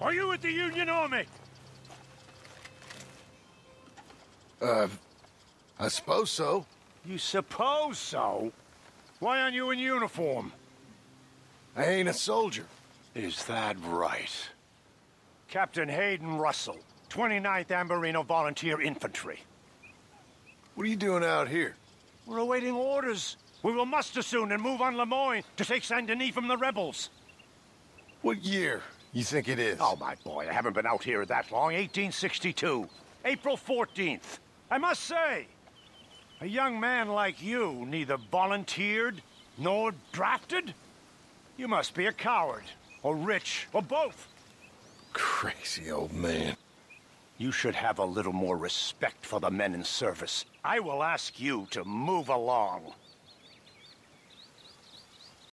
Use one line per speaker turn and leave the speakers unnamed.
Are you with the Union Army?
Uh, I suppose so.
You suppose so? Why aren't you in uniform?
I ain't a soldier.
Is that right? Captain Hayden Russell, 29th Ambarino Volunteer Infantry.
What are you doing out here?
We're awaiting orders. We will muster soon and move on Lemoyne to take Saint Denis from the rebels.
What year you think it is?
Oh, my boy, I haven't been out here that long. 1862. April 14th. I must say, a young man like you neither volunteered nor drafted? You must be a coward, or rich, or both.
Crazy old man.
You should have a little more respect for the men in service. I will ask you to move along.